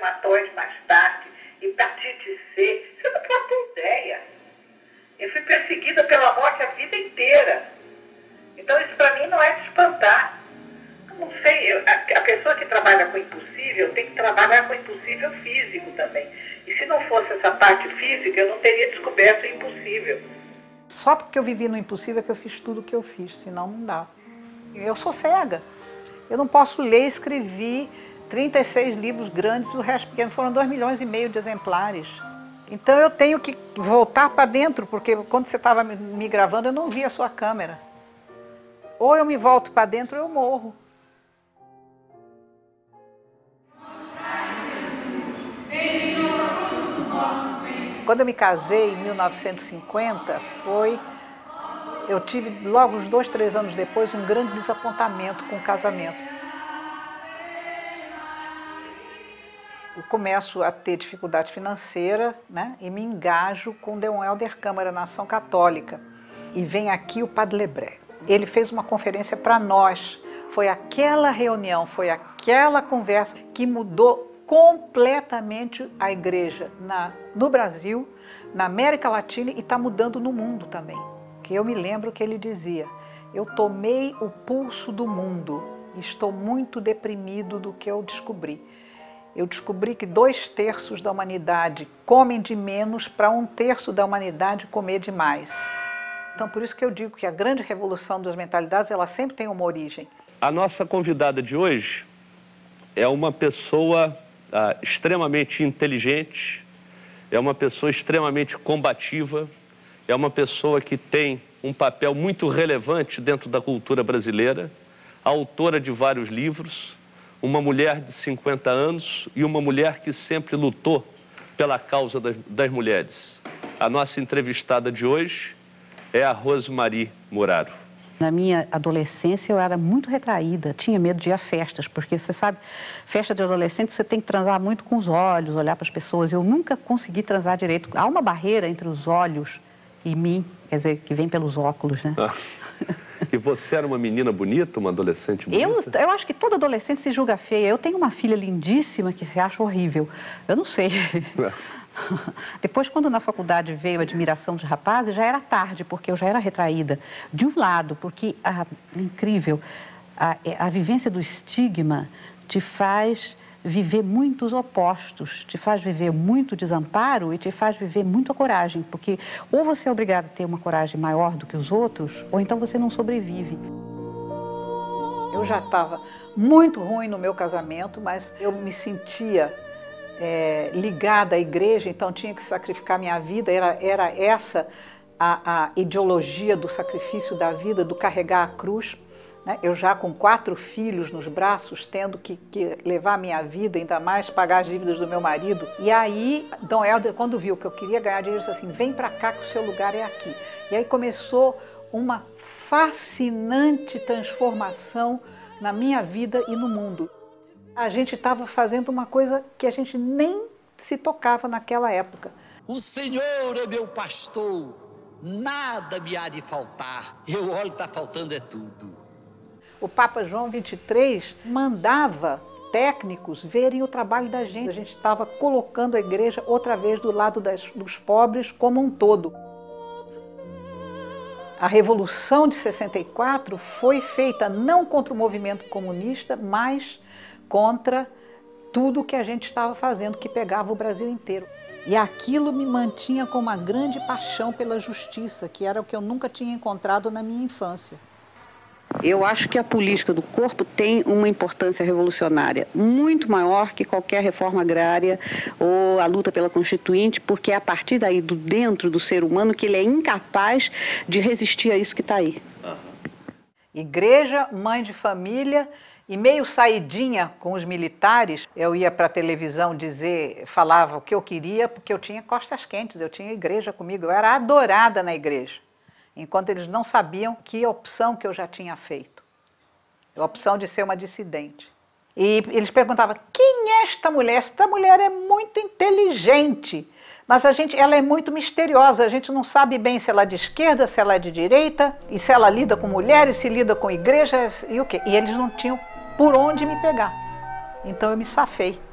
reumatoide mais tarde, hepatite C. Você não pode ter ideia. Eu fui perseguida pela morte a vida inteira. Então isso para mim não é de espantar não sei, a, a pessoa que trabalha com impossível tem que trabalhar com impossível físico também. E se não fosse essa parte física, eu não teria descoberto o impossível. Só porque eu vivi no impossível é que eu fiz tudo o que eu fiz, senão não dá. Eu sou cega. Eu não posso ler, escrevi 36 livros grandes, o resto pequeno foram 2 milhões e meio de exemplares. Então eu tenho que voltar para dentro, porque quando você estava me gravando eu não via a sua câmera. Ou eu me volto para dentro ou eu morro. Quando eu me casei em 1950, foi. Eu tive, logo uns dois, três anos depois, um grande desapontamento com o casamento. Começo a ter dificuldade financeira né, e me engajo com Deon Helder Câmara na Ação Católica. E vem aqui o Padre Lebré. Ele fez uma conferência para nós. Foi aquela reunião, foi aquela conversa que mudou completamente a igreja na, no Brasil, na América Latina e está mudando no mundo também. Que eu me lembro que ele dizia: Eu tomei o pulso do mundo, estou muito deprimido do que eu descobri. Eu descobri que dois terços da humanidade comem de menos para um terço da humanidade comer de mais. Então, por isso que eu digo que a grande revolução das mentalidades ela sempre tem uma origem. A nossa convidada de hoje é uma pessoa ah, extremamente inteligente, é uma pessoa extremamente combativa, é uma pessoa que tem um papel muito relevante dentro da cultura brasileira, autora de vários livros, uma mulher de 50 anos e uma mulher que sempre lutou pela causa das, das mulheres. A nossa entrevistada de hoje é a Rosemarie Muraro. Na minha adolescência eu era muito retraída, tinha medo de ir a festas, porque você sabe, festa de adolescente você tem que transar muito com os olhos, olhar para as pessoas. Eu nunca consegui transar direito. Há uma barreira entre os olhos e mim, quer dizer, que vem pelos óculos, né? Ah. E você era uma menina bonita, uma adolescente bonita? Eu, eu acho que todo adolescente se julga feia. Eu tenho uma filha lindíssima que se acha horrível. Eu não sei. Depois, quando na faculdade veio a admiração de rapazes, já era tarde, porque eu já era retraída. De um lado, porque, ah, incrível, a, a vivência do estigma te faz viver muitos opostos, te faz viver muito desamparo e te faz viver muito a coragem, porque ou você é obrigado a ter uma coragem maior do que os outros, ou então você não sobrevive. Eu já estava muito ruim no meu casamento, mas eu me sentia é, ligada à igreja, então tinha que sacrificar minha vida, era, era essa a, a ideologia do sacrifício da vida, do carregar a cruz. Né? Eu já com quatro filhos nos braços, tendo que, que, levar minha vida, ainda mais pagar as dívidas do meu marido. E aí, Dom Helder, quando viu que eu queria ganhar dinheiro, disse assim: vem para cá que o seu lugar é aqui. E aí começou uma fascinante transformação na minha vida e no mundo a gente estava fazendo uma coisa que a gente nem se tocava naquela época. O Senhor é meu pastor, nada me há de faltar. Eu olho, está faltando é tudo. O Papa João 23 mandava técnicos verem o trabalho da gente. A gente estava colocando a igreja outra vez do lado das, dos pobres como um todo. A Revolução de 64 foi feita não contra o movimento comunista, mas contra tudo que a gente estava fazendo, que pegava o Brasil inteiro. E aquilo me mantinha com uma grande paixão pela justiça, que era o que eu nunca tinha encontrado na minha infância. Eu acho que a política do corpo tem uma importância revolucionária muito maior que qualquer reforma agrária ou a luta pela Constituinte, porque é a partir daí, do dentro do ser humano, que ele é incapaz de resistir a isso que está aí. Igreja, mãe de família e meio saidinha com os militares, eu ia para a televisão dizer, falava o que eu queria, porque eu tinha costas quentes, eu tinha igreja comigo, eu era adorada na igreja. Enquanto eles não sabiam que opção que eu já tinha feito. A opção de ser uma dissidente. E eles perguntavam: quem é esta mulher? Esta mulher é muito inteligente, mas a gente, ela é muito misteriosa. A gente não sabe bem se ela é de esquerda, se ela é de direita, e se ela lida com mulheres, se lida com igrejas e o quê? E eles não tinham por onde me pegar. Então eu me safei.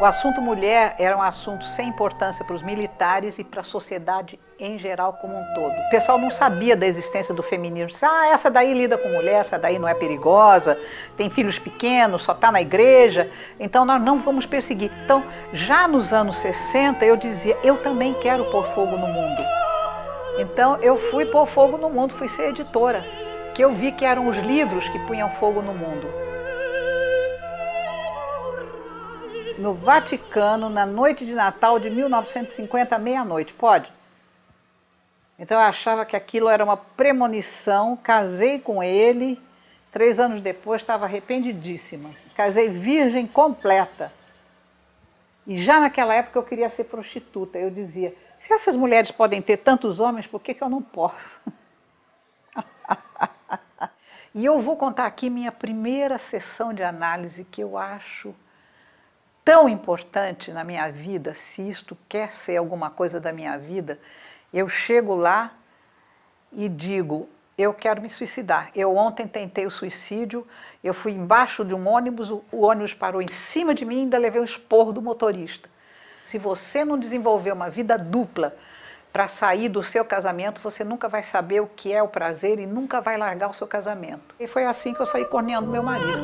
O assunto mulher era um assunto sem importância para os militares e para a sociedade em geral como um todo. O pessoal não sabia da existência do feminismo. Ah, essa daí lida com mulher, essa daí não é perigosa, tem filhos pequenos, só está na igreja, então nós não vamos perseguir. Então, já nos anos 60, eu dizia, eu também quero pôr fogo no mundo. Então, eu fui pôr fogo no mundo, fui ser editora, que eu vi que eram os livros que punham fogo no mundo. No Vaticano na noite de Natal de 1950, meia-noite. Pode? Então eu achava que aquilo era uma premonição, casei com ele, três anos depois estava arrependidíssima. Casei virgem completa. E já naquela época eu queria ser prostituta. Eu dizia: se essas mulheres podem ter tantos homens, por que, que eu não posso? e eu vou contar aqui minha primeira sessão de análise que eu acho tão importante na minha vida, se isto quer ser alguma coisa da minha vida, eu chego lá e digo: eu quero me suicidar. Eu ontem tentei o suicídio, eu fui embaixo de um ônibus, o ônibus parou em cima de mim e ainda levei o esporro do motorista. Se você não desenvolver uma vida dupla para sair do seu casamento, você nunca vai saber o que é o prazer e nunca vai largar o seu casamento. E foi assim que eu saí corneando meu marido.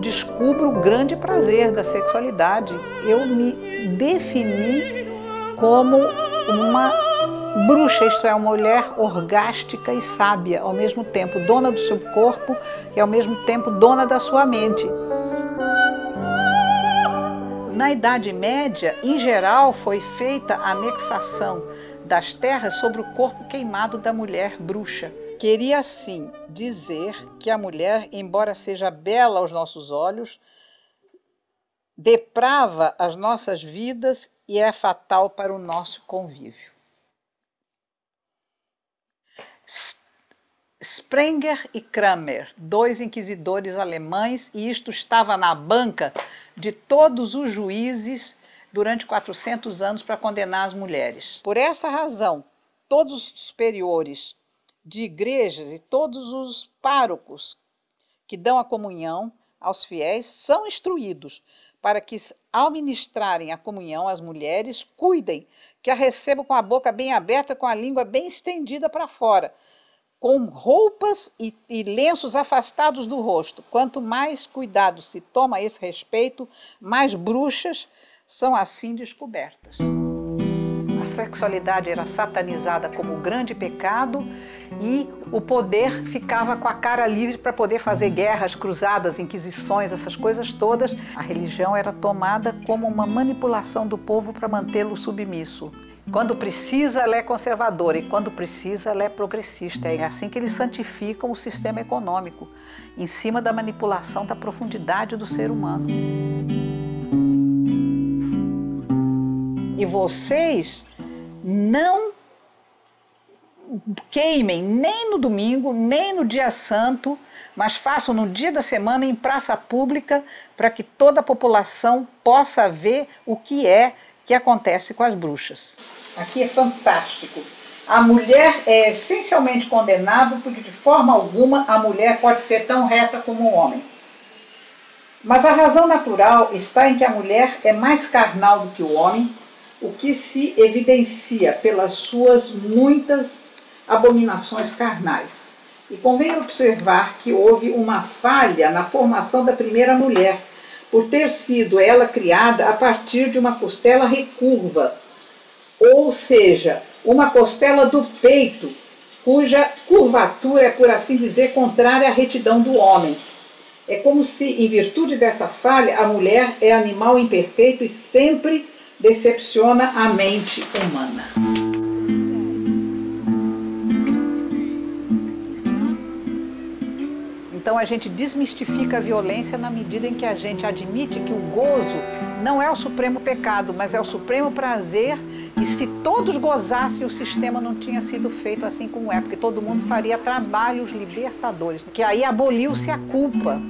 Descubro o grande prazer da sexualidade. Eu me defini como uma bruxa, isto é, uma mulher orgástica e sábia, ao mesmo tempo dona do seu corpo e ao mesmo tempo dona da sua mente. Na Idade Média, em geral, foi feita a anexação das terras sobre o corpo queimado da mulher bruxa. Queria assim dizer que a mulher, embora seja bela aos nossos olhos, deprava as nossas vidas e é fatal para o nosso convívio. Sprenger e Kramer, dois inquisidores alemães, e isto estava na banca de todos os juízes durante 400 anos para condenar as mulheres. Por esta razão, todos os superiores de igrejas e todos os párocos que dão a comunhão aos fiéis são instruídos para que, ao ministrarem a comunhão às mulheres, cuidem que a recebam com a boca bem aberta, com a língua bem estendida para fora, com roupas e, e, lenços afastados do rosto. Quanto mais cuidado se toma a esse respeito, mais bruxas são assim descobertas. Sexualidade era satanizada como grande pecado e o poder ficava com a cara livre para poder fazer guerras, cruzadas, inquisições, essas coisas todas. A religião era tomada como uma manipulação do povo para mantê-lo submisso. Quando precisa, ela é conservadora e quando precisa, ela é progressista. É assim que eles santificam o sistema econômico, em cima da manipulação da profundidade do ser humano. E vocês não queimem nem no domingo, nem no dia santo, mas façam no dia da semana em praça pública para que toda a população possa ver o que é que acontece com as bruxas. Aqui é fantástico. A mulher é essencialmente condenável porque de forma alguma a mulher pode ser tão reta como o homem. Mas a razão natural está em que a mulher é mais carnal do que o homem o que se evidencia pelas suas muitas abominações carnais. E convém observar que houve uma falha na formação da primeira mulher, por ter sido ela criada a partir de uma costela recurva, ou seja, uma costela do peito, cuja curvatura é, por assim dizer, contrária à retidão do homem. É como se, em virtude dessa falha, a mulher é animal imperfeito e sempre decepciona a mente humana. Então a gente desmistifica a violência na medida em que a gente admite que o gozo não é o supremo pecado, mas é o supremo prazer. E se todos gozassem, o sistema não tinha sido feito assim como é, porque todo mundo faria trabalhos libertadores, que aí aboliu-se a culpa.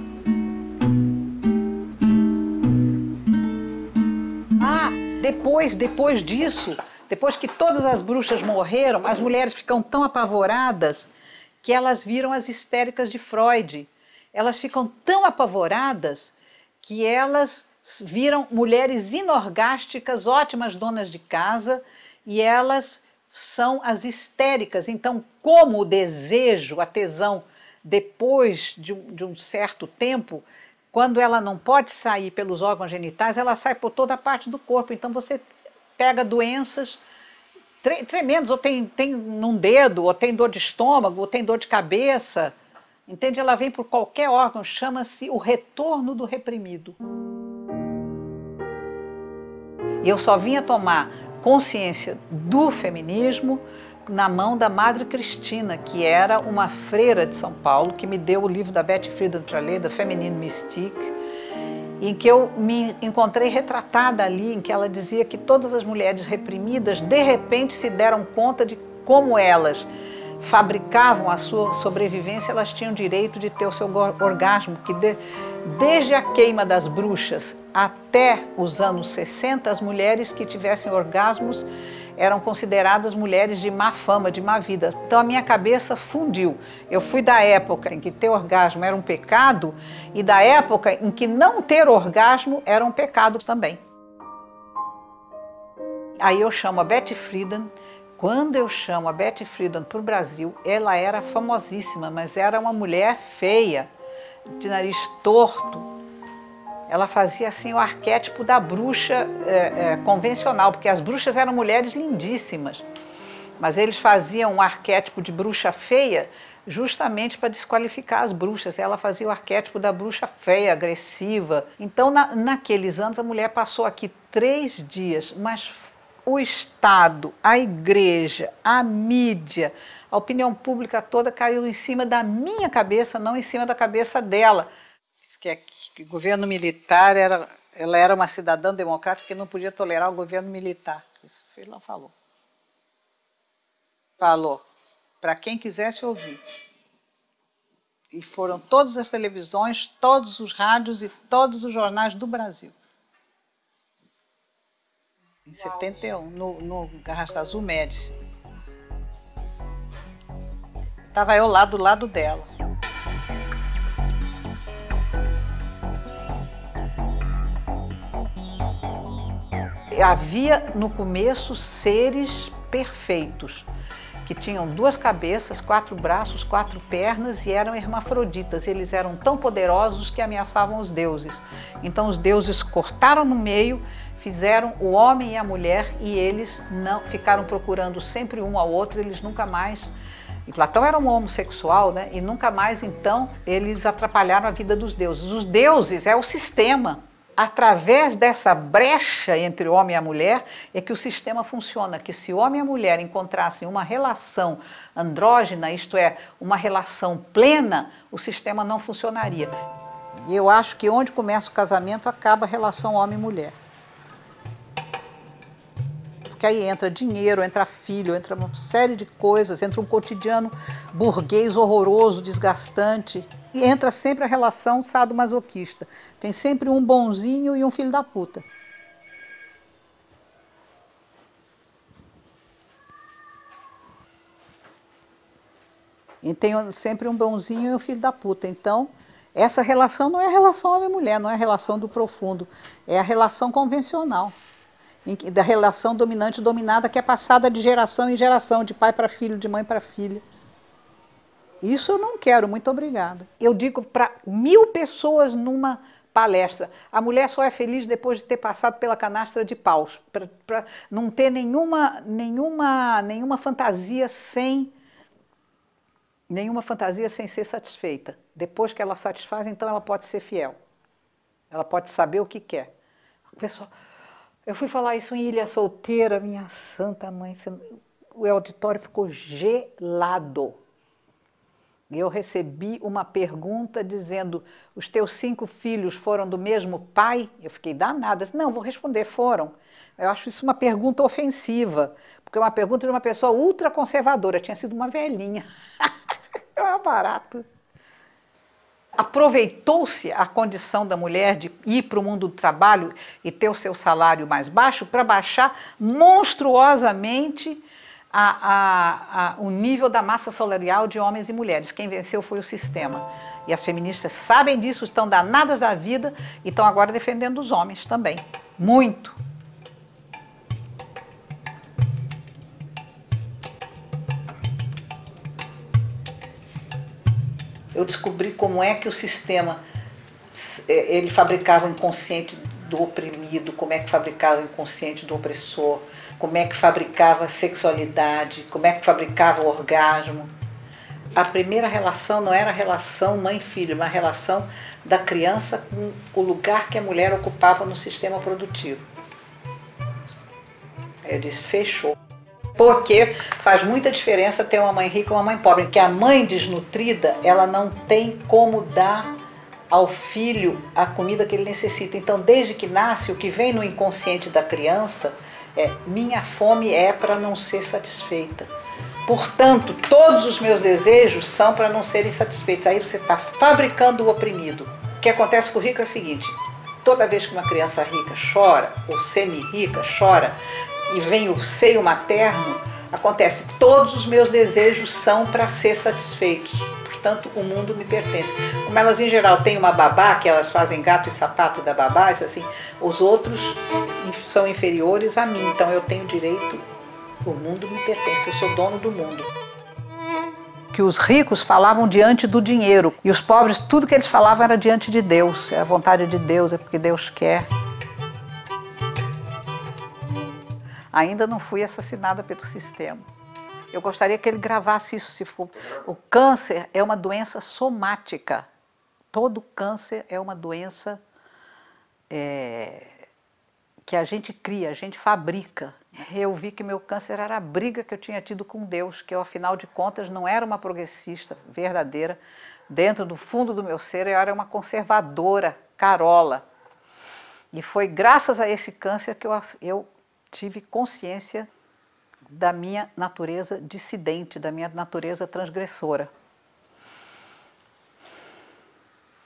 Depois, depois disso, depois que todas as bruxas morreram, as mulheres ficam tão apavoradas que elas viram as histéricas de Freud. Elas ficam tão apavoradas que elas viram mulheres inorgásticas, ótimas donas de casa, e elas são as histéricas. Então, como o desejo, a tesão, depois de de um certo tempo, quando ela não pode sair pelos órgãos genitais, ela sai por toda a parte do corpo. Então, você pega doenças tre tremendas, ou tem, tem num dedo, ou tem dor de estômago, ou tem dor de cabeça. Entende? Ela vem por qualquer órgão, chama-se o retorno do reprimido. E eu só vinha tomar consciência do feminismo na mão da Madre Cristina, que era uma freira de São Paulo, que me deu o livro da Betty Friedan para ler, da Feminine Mystique, em que eu me encontrei retratada ali, em que ela dizia que todas as mulheres reprimidas de repente se deram conta de como elas fabricavam a sua sobrevivência, elas tinham direito de ter o seu orgasmo, que de, desde a queima das bruxas até os anos 60, as mulheres que tivessem orgasmos eram consideradas mulheres de má fama, de má vida. Então a minha cabeça fundiu. Eu fui da época em que ter orgasmo era um pecado e da época em que não ter orgasmo era um pecado também. Aí eu chamo a Betty Friedan. Quando eu chamo a Betty Friedan para o Brasil, ela era famosíssima, mas era uma mulher feia, de nariz torto, ela fazia assim o arquétipo da bruxa é, é, convencional, porque as bruxas eram mulheres lindíssimas, mas eles faziam um arquétipo de bruxa feia justamente para desqualificar as bruxas. Ela fazia o arquétipo da bruxa feia, agressiva. Então, na, naqueles anos, a mulher passou aqui três dias, mas o Estado, a igreja, a mídia, a opinião pública toda caiu em cima da minha cabeça, não em cima da cabeça dela. Que, é, o governo militar era, ela era uma cidadã democrática que não podia tolerar o governo militar. Isso ela falou. Falou para quem quisesse ouvir. E foram todas as televisões, todos os rádios e todos os jornais do Brasil. Em 71, no, no Garrasta Azul Médici. Estava eu lá do lado dela. Havia no começo seres perfeitos, que tinham duas cabeças, quatro braços, quatro pernas e eram hermafroditas. Eles eram tão poderosos que ameaçavam os deuses. Então os deuses cortaram no meio, fizeram o homem e a mulher e eles não ficaram procurando sempre um ao outro, eles nunca mais e Platão era um homossexual, né? E nunca mais então eles atrapalharam a vida dos deuses. Os deuses é o sistema através dessa brecha entre homem e mulher é que o sistema funciona, que se homem e mulher encontrassem uma relação andrógena, isto é, uma relação plena, o sistema não funcionaria. Eu acho que onde começa o casamento acaba a relação homem-mulher. Porque aí entra dinheiro, entra filho, entra uma série de coisas, entra um cotidiano burguês horroroso, desgastante. E entra sempre a relação sado-masoquista. Tem sempre um bonzinho e um filho da puta. E tem sempre um bonzinho e um filho da puta. Então, essa relação não é a relação homem-mulher, não é a relação do profundo, é a relação convencional, da relação dominante-dominada que é passada de geração em geração, de pai para filho, de mãe para filha. Isso eu não quero, muito obrigada. Eu digo para mil pessoas numa palestra, a mulher só é feliz depois de ter passado pela canastra de paus, para não ter nenhuma, nenhuma, nenhuma fantasia sem nenhuma fantasia sem ser satisfeita. Depois que ela satisfaz, então ela pode ser fiel. Ela pode saber o que quer. O pessoal, eu fui falar isso em Ilha Solteira, minha santa mãe, o auditório ficou gelado. eu recebi uma pergunta dizendo: os teus cinco filhos foram do mesmo pai? Eu fiquei danada. Não, vou responder: foram. Eu acho isso uma pergunta ofensiva, porque é uma pergunta de uma pessoa ultraconservadora. Tinha sido uma velhinha. é barato. Aproveitou-se a condição da mulher de ir para o mundo do trabalho e ter o seu salário mais baixo para baixar monstruosamente a, a, a, o nível da massa salarial de homens e mulheres. Quem venceu foi o sistema. E as feministas sabem disso, estão danadas da vida e estão agora defendendo os homens também. Muito. Eu descobri como é que o sistema é, ele fabricava o inconsciente do oprimido, como é que fabricava o inconsciente do opressor, como é que fabricava a sexualidade, como é que fabricava o orgasmo. A primeira relação não era a relação mãe-filho, uma relação da criança com o lugar que a mulher ocupava no sistema produtivo. Eu disse, fechou. Porque faz muita diferença ter uma mãe rica ou uma mãe pobre, porque a mãe desnutrida, ela não tem como dar ao filho a comida que ele necessita. Então, desde que nasce, o que vem no inconsciente da criança é: minha fome é para não ser satisfeita. Portanto, todos os meus desejos são para não serem satisfeitos. Aí você está fabricando o oprimido. O que acontece com o rico é o seguinte: toda vez que uma criança rica chora, ou semi-rica chora, e vem o seio materno, acontece, todos os meus desejos são para ser satisfeitos. Portanto, o mundo me pertence. Como elas em geral têm uma babá, que elas fazem gato e sapato da babá, assim, os outros são inferiores a mim, então eu tenho direito, o mundo me pertence, eu sou dono do mundo. Que os ricos falavam diante do dinheiro e os pobres, tudo que eles falavam era diante de Deus, é a vontade de Deus, é porque Deus quer. Ainda não fui assassinada pelo sistema. Eu gostaria que ele gravasse isso se for. O câncer é uma doença somática. Todo câncer é uma doença é, que a gente cria, a gente fabrica. Eu vi que meu câncer era a briga que eu tinha tido com Deus, que eu, afinal de contas, não era uma progressista verdadeira. Dentro do fundo do meu ser, eu era uma conservadora, carola. E foi graças a esse câncer que eu, eu tive consciência da minha natureza dissidente, da minha natureza transgressora.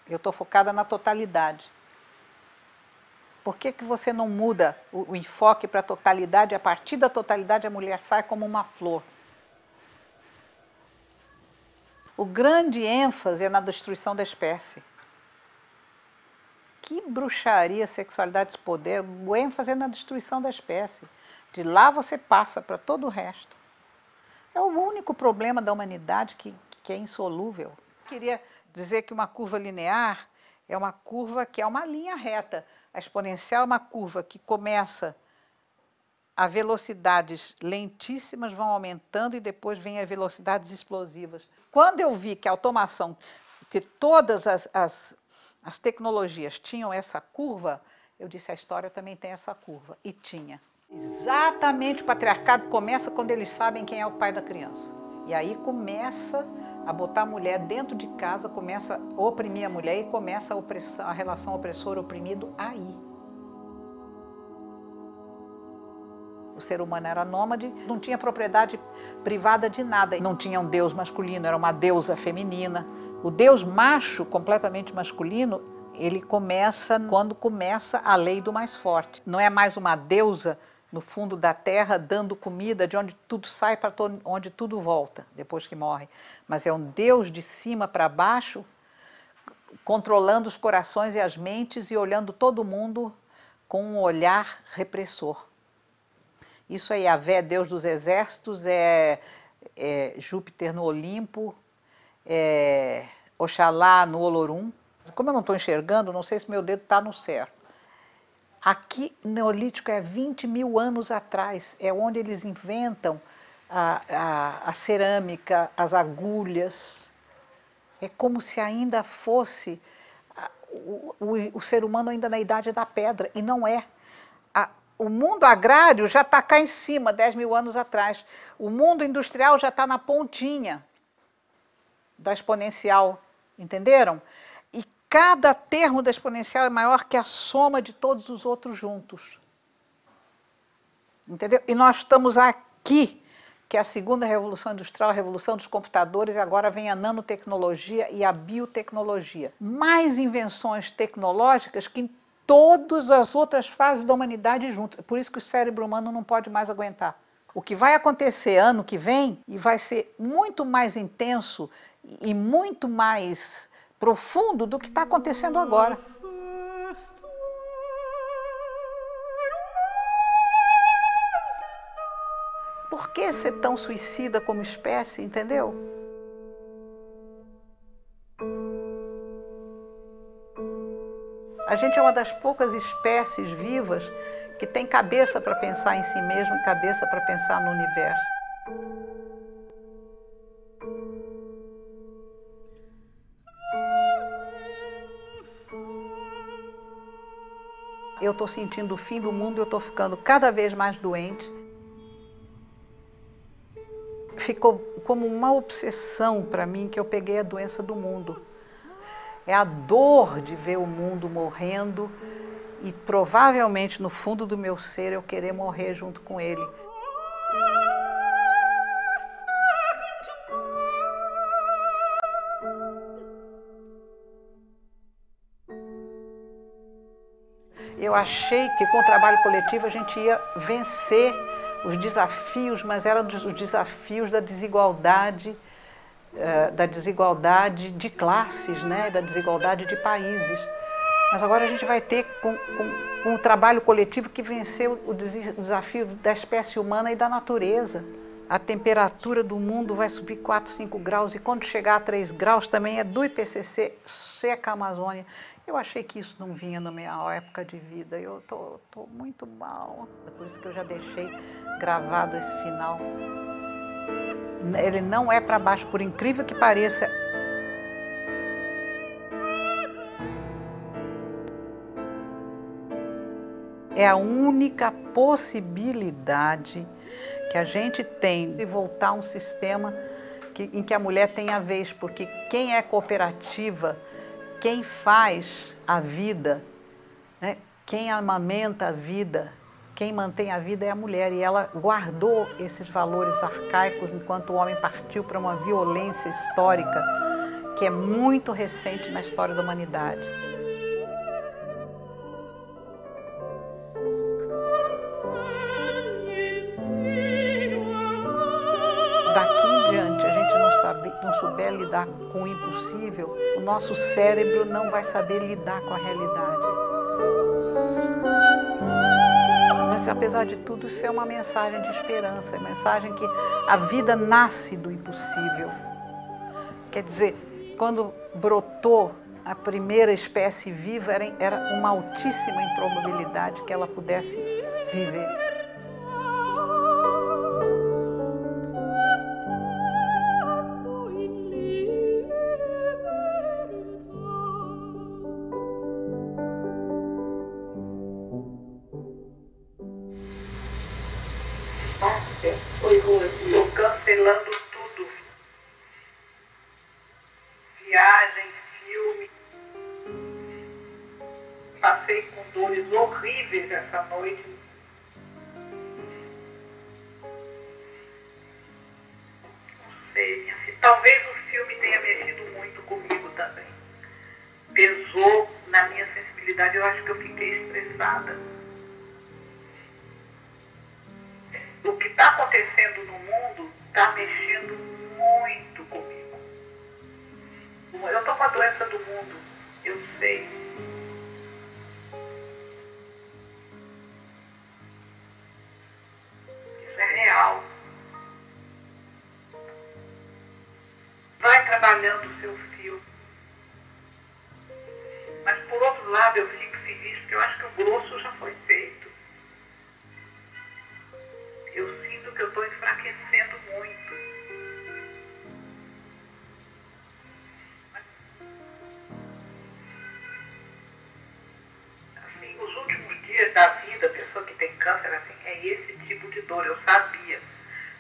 Eu estou focada na totalidade. Por que, que você não muda o, o enfoque para a totalidade? A partir da totalidade, a mulher sai como uma flor. O grande ênfase é na destruição da espécie. Que bruxaria, sexualidade, poder, o ênfase é na destruição da espécie. De lá você passa para todo o resto. É o único problema da humanidade que, que é insolúvel. Queria dizer que uma curva linear é uma curva que é uma linha reta. A exponencial é uma curva que começa a velocidades lentíssimas vão aumentando e depois vem a velocidades explosivas. Quando eu vi que a automação, que todas as, as, as tecnologias tinham essa curva, eu disse a história também tem essa curva e tinha. Exatamente o patriarcado começa quando eles sabem quem é o pai da criança. E aí começa a botar a mulher dentro de casa, começa a oprimir a mulher e começa a, a relação opressor-oprimido aí. O ser humano era nômade, não tinha propriedade privada de nada, não tinha um deus masculino, era uma deusa feminina. O deus macho, completamente masculino, ele começa quando começa a lei do mais forte. Não é mais uma deusa no fundo da terra, dando comida de onde tudo sai para onde tudo volta depois que morre. Mas é um Deus de cima para baixo, controlando os corações e as mentes e olhando todo mundo com um olhar repressor. Isso é Yahvé, Deus dos exércitos, é, é Júpiter no Olimpo, é Oxalá no Olorum. Como eu não estou enxergando, não sei se meu dedo está no certo. Aqui, Neolítico é 20 mil anos atrás, é onde eles inventam a, a, a cerâmica, as agulhas. É como se ainda fosse o, o, o, ser humano ainda na idade da pedra, e não é. O mundo agrário já está cá em cima, 10 mil anos atrás. O mundo industrial já está na pontinha. da exponencial, entenderam? E cada termo da exponencial é maior que a soma de todos os outros juntos. Entendeu? E nós estamos aqui, que é a segunda revolução industrial, a revolução dos computadores, e agora vem a nanotecnologia e a biotecnologia. Mais invenções tecnológicas que todas as outras fases da humanidade juntas. Por isso que o cérebro humano não pode mais aguentar. O que vai acontecer ano que vem e vai ser muito mais intenso e muito mais profundo do que está acontecendo agora. Por que ser tão suicida como espécie, entendeu? A gente é uma das poucas espécies vivas que tem cabeça para pensar em si mesmo e cabeça para pensar no universo. Eu estou sentindo o fim do mundo, eu estou ficando cada vez mais doente ficou como uma obsessão para mim que eu peguei a doença do mundo. É a dor de ver o mundo morrendo e provavelmente no fundo do meu ser eu querer morrer junto com ele. Eu achei que com o trabalho coletivo a gente ia vencer os desafios, mas eram os desafios da desigualdade, da desigualdade de classes, né? da desigualdade de países. Mas agora a gente vai ter, com, com, com o trabalho coletivo, que vencer o desafio da espécie humana e da natureza. A temperatura do mundo vai subir 4, 5 graus e quando chegar a 3 graus também é do IPCC, seca a Amazônia. Eu achei que isso não vinha na minha época de vida. Eu tô, tô muito mal. É por isso que eu já deixei gravado esse final. Ele não é para baixo, por incrível que pareça. É a única possibilidade que a gente tem de voltar a um sistema que, em que a mulher tem a vez, porque quem é cooperativa quem faz a vida, né? quem amamenta a vida, quem mantém a vida é a mulher. E ela guardou esses valores arcaicos enquanto o homem partiu para uma violência histórica que é muito recente na história da humanidade. Daqui em diante, a gente não, sabe, não souber lidar com o impossível, o nosso cérebro não vai saber lidar com a realidade. Apesar de tudo, isso é uma mensagem de esperança, é mensagem que a vida nasce do impossível. Quer dizer, quando brotou a primeira espécie viva, era uma altíssima improbabilidade que ela pudesse viver. Trabalhando o seu fio. Mas por outro lado eu fico feliz porque eu acho que o grosso já foi feito. Eu sinto que eu estou enfraquecendo muito. Assim, os últimos dias da vida, a pessoa que tem câncer, assim, é esse tipo de dor. Eu sabia.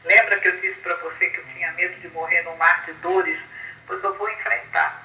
Lembra que eu disse para você que eu tinha medo de morrer num mar de dores? Pois eu vou enfrentar.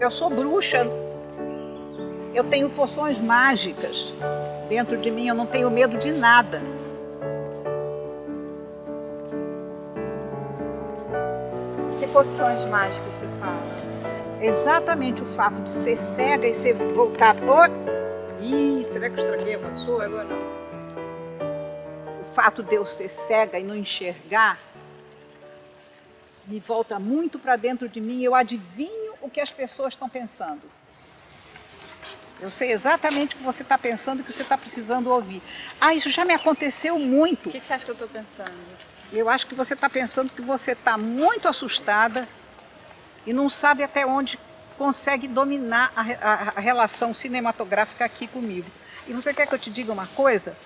Eu sou bruxa. Eu tenho poções mágicas dentro de mim, eu não tenho medo de nada. Que poções mágicas você fala? Exatamente o fato de ser cega e ser voltado. Oh! Ih, será que eu estraguei a vassoura? Agora não. O fato de eu ser cega e não enxergar me volta muito para dentro de mim. Eu adivinho o que as pessoas estão pensando. Eu sei exatamente o que você está pensando e o que você está precisando ouvir. Ah, isso já me aconteceu muito. O que, que você acha que eu estou pensando? Eu acho que você está pensando que você está muito assustada e não sabe até onde consegue dominar a, a, a, relação cinematográfica aqui comigo. E você quer que eu te diga uma coisa?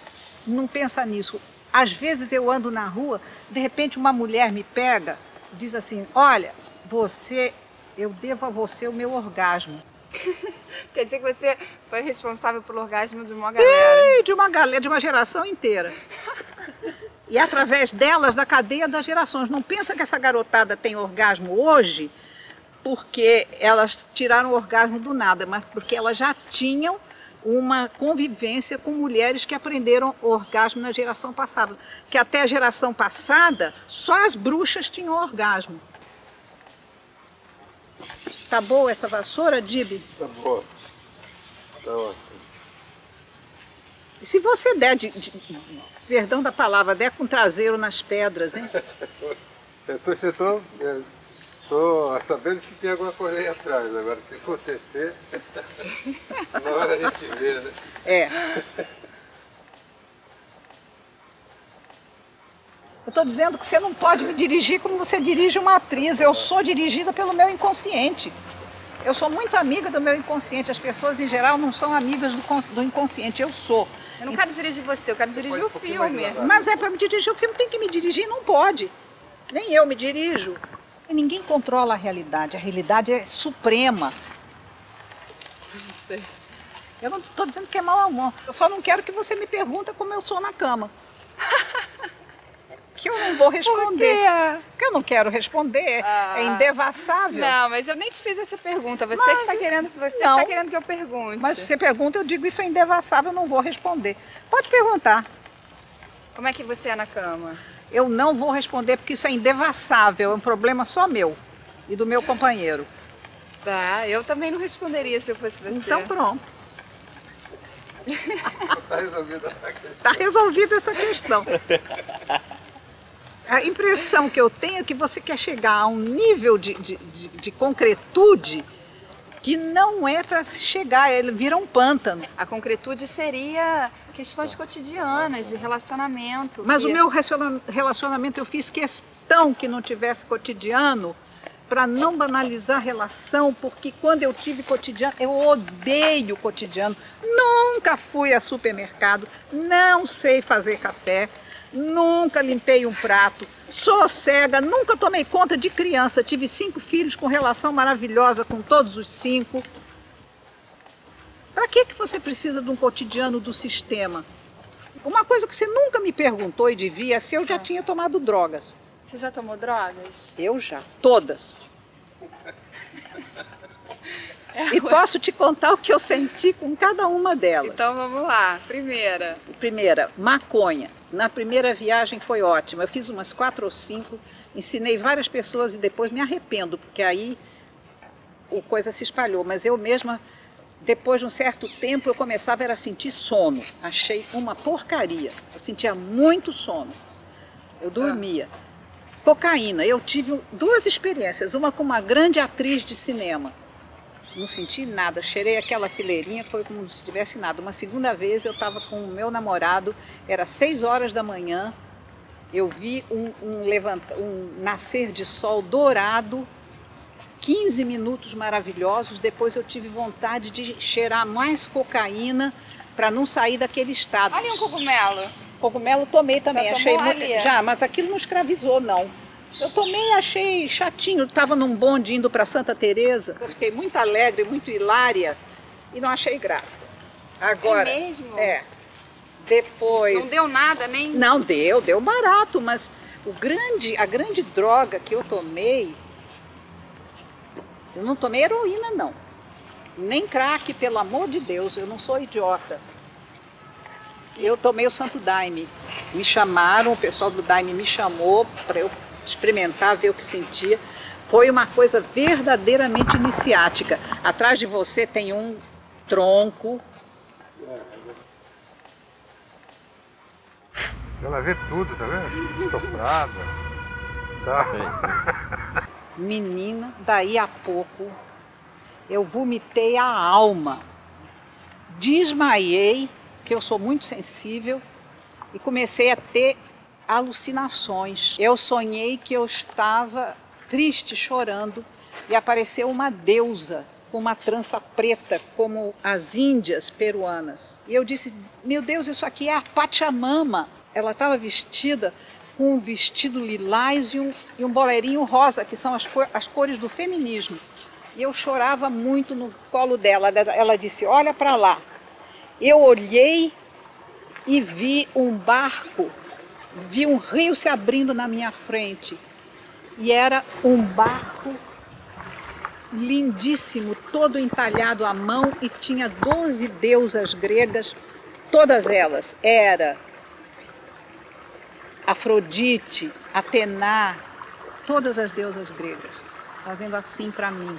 Não pensa nisso. Às vezes eu ando na rua, de repente uma mulher me pega, diz assim: Olha, você, eu devo a você o meu orgasmo. Quer dizer que você foi responsável pelo orgasmo de uma galera? E de uma galera, de uma geração inteira. E através delas, da cadeia das gerações. Não pensa que essa garotada tem orgasmo hoje porque elas tiraram o orgasmo do nada, mas porque elas já tinham uma convivência com mulheres que aprenderam orgasmo na geração passada. Que até a geração passada, só as bruxas tinham orgasmo. Tá boa essa vassoura, Dib? Tá boa. Tá ótimo. E se você der, de, de, perdão da palavra, der com traseiro nas pedras, hein? Eu tô, eu tô, eu tô sabendo que tem alguma coisa aí atrás. Agora, se for tecer, na hora a gente vê, né? É. Eu estou dizendo que você não pode me dirigir como você dirige uma atriz. Eu sou dirigida pelo meu inconsciente. Eu sou muito amiga do meu inconsciente. As pessoas, em geral, não são amigas do, do inconsciente. Eu sou. Eu não quero dirigir você, eu quero dirigir o filme. Mas é para me dirigir o filme, tem que me dirigir, não pode. Nem eu me dirijo. E ninguém controla a realidade. A realidade é suprema. Não sei. Eu não estou dizendo que é mal amor. Eu só não quero que você me pergunte como eu sou na cama. que eu não vou responder. Por quê? Porque eu não quero responder. Ah. É indevassável. Não, mas eu nem te fiz essa pergunta. Você Mas- que está querendo, você que tá querendo que eu pergunte. Mas se você pergunta, eu digo isso é indevassável, eu não vou responder. Pode perguntar. Como é que você é na cama? Eu não vou responder porque isso é indevassável, é um problema só meu e do meu companheiro. Tá, eu também não responderia se eu fosse você. Então pronto, Tá resolvida essa questão. está resolvida essa questão. A impressão que eu tenho é que você quer chegar a um nível de, de, de, de concretude que não é para se chegar, ele vira um pântano. A concretude seria questões cotidianas, de relacionamento. Mas que- o meu relaciona- relacionamento eu fiz questão que não tivesse cotidiano para não banalizar a relação, porque quando eu tive cotidiano, eu odeio cotidiano. Nunca fui a supermercado, não sei fazer café, nunca limpei um prato, sou cega, nunca tomei conta de criança. Tive cinco filhos com relação maravilhosa com todos os cinco. Para que, que você precisa de um cotidiano do sistema? Uma coisa que você nunca me perguntou e devia é se eu já tinha tomado drogas. Você já tomou drogas? Eu já. Todas. E posso te contar o que eu senti com cada uma delas. Então vamos lá. Primeira. Primeira, maconha. Na primeira viagem foi ótima. Eu fiz umas quatro ou cinco ensinei várias pessoas e depois me arrependo, porque aí o coisa se espalhou. Mas eu mesma, depois de um certo tempo, eu começava a sentir sono. Achei uma porcaria. Eu sentia muito sono. Eu dormia. Cocaína. Eu tive duas experiências. Uma com uma grande atriz de cinema. Não senti nada. Cheirei aquela fileirinha, foi como se tivesse nada. Uma segunda vez eu estava com o meu namorado, era seis horas da manhã. Eu vi um, um, levanta, um nascer de sol dourado 15 minutos maravilhosos, depois eu tive vontade de cheirar mais cocaína para não sair daquele estado. Olha um cogumelo. Cogumelo tomei também, Já achei muito- já, mas aquilo não escravizou não. Eu tomei, achei chatinho. Estava num bonde indo para Santa Teresa. Eu fiquei muito alegre, muito hilária e não achei graça. Agora, É mesmo? é. Depois Não deu nada, nem... não deu, deu barato, mas o grande, a grande droga que eu tomei, eu não tomei heroína não, nem crack, pelo amor de Deus, eu não sou idiota. Eu tomei o Santo Daime. Me chamaram, o pessoal do Daime me chamou para eu experimentar, ver o que sentia. Foi uma coisa verdadeiramente iniciática. Atrás de você tem um tronco, Ela vê tudo, tá vendo? Soprada. Tá. Menina, daí a pouco eu vomitei a alma. Desmaiei, que eu sou muito sensível, e comecei a ter alucinações. Eu sonhei que eu estava triste, chorando, e apareceu uma deusa com uma trança preta, como as índias peruanas. E eu disse: Meu Deus, isso aqui é a Pachamama. Ela estava vestida com um vestido lilás e um, e um boleirinho rosa, que são as, cor- as cores do feminismo. E eu chorava muito no colo dela. Ela disse: Olha para lá. Eu olhei e vi um barco, vi um rio se abrindo na minha frente. E era um barco lindíssimo, todo entalhado à mão e tinha 12 deusas gregas, todas elas. Era Afrodite, Atena, todas as deusas gregas, fazendo assim para mim.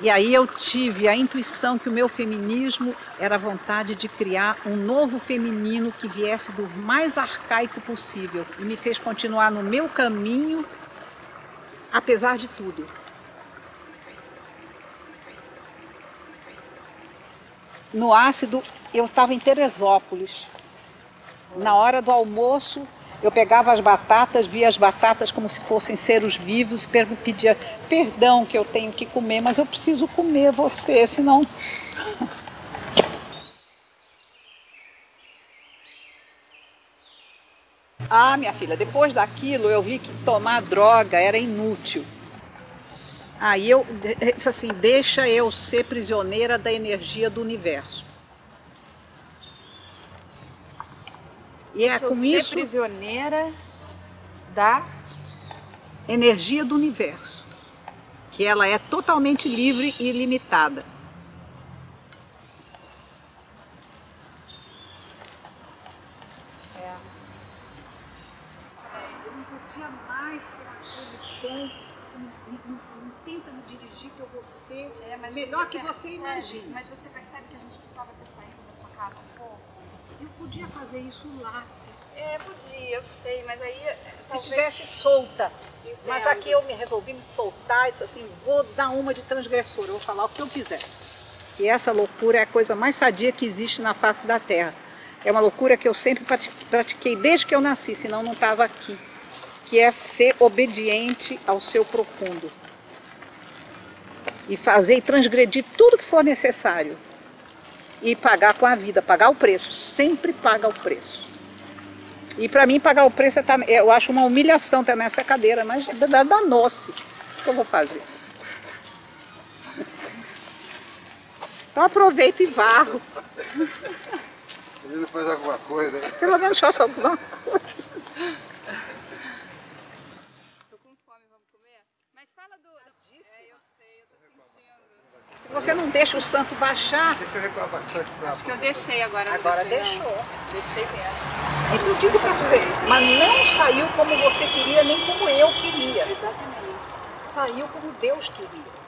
E aí eu tive a intuição que o meu feminismo era a vontade de criar um novo feminino que viesse do mais arcaico possível e me fez continuar no meu caminho, apesar de tudo. No ácido, eu estava em Teresópolis. Na hora do almoço, eu pegava as batatas, via as batatas como se fossem seres vivos e pedia perdão que eu tenho que comer, mas eu preciso comer você, senão. Ah, minha filha, depois daquilo eu vi que tomar droga era inútil. Aí eu disse assim: deixa eu ser prisioneira da energia do universo. E é com ser isso prisioneira da... energia do universo, que ela é totalmente livre e ilimitada. Eu não podia mais com aquele tom, você não, tenta me dirigir que eu vou ser melhor que você imagina. Mas você percebe que a gente precisava ter saído da sua casa um pouco? Eu podia fazer isso lá, se, É, podia, eu sei, mas aí... se tivesse solta. Mas aqui eu me resolvi me soltar e disse assim, vou dar uma de transgressora, vou falar o que eu quiser. E essa loucura é a coisa mais sadia que existe na face da Terra. É uma loucura que eu sempre prati- pratiquei desde que eu nasci, senão não estava aqui. Que é ser obediente ao seu profundo. E fazer e transgredir tudo que for necessário. E pagar com a vida, pagar o preço. Sempre paga o preço. E para mim pagar o preço, é tá- eu acho uma humilhação estar nessa cadeira, mas dá- danou-se. O que eu vou fazer? Então aproveito e varro. Ele faz alguma coisa, né? Pelo menos faço alguma coisa. Tô com fome, vamos comer? Mas fala do... É, eu sei, eu tô sentindo. Se você não deixa o santo baixar, Deixa eu pra Acho que eu deixei agora. não agora deixei, não. deixou. Deixei mesmo. Isso eu digo para você. Mas não saiu como você queria, nem como eu queria. Exatamente. Saiu como Deus queria.